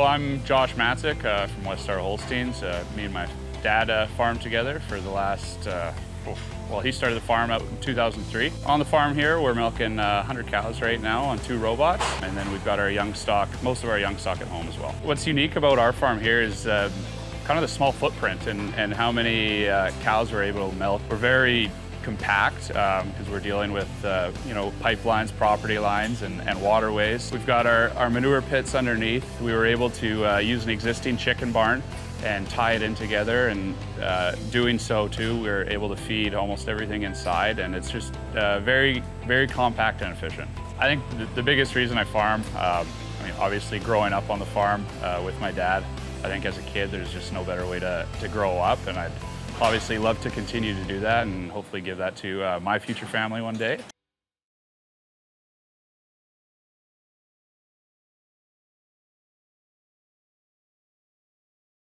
Well, I'm Josh Matzek uh, from Westar Holsteins. Uh, me and my dad uh, farmed together for the last, uh, oh, well, he started the farm out in 2003. On the farm here, we're milking 100 uh, cows right now on two robots, and then we've got our young stock, most of our young stock at home as well. What's unique about our farm here is uh, kind of the small footprint and, and how many cows we're able to milk. We're very compact because um, we're dealing with uh, you know pipelines, property lines, and, and, waterways. We've got our, our manure pits underneath. We were able to uh, use an existing chicken barn and tie it in together and uh, doing so too we are able to feed almost everything inside and it's just uh, very very compact and efficient. I think the, the biggest reason I farm, um, I mean obviously growing up on the farm uh, with my dad, I think as a kid there's just no better way to, to grow up and I'd obviously love to continue to do that and hopefully give that to uh, my future family one day.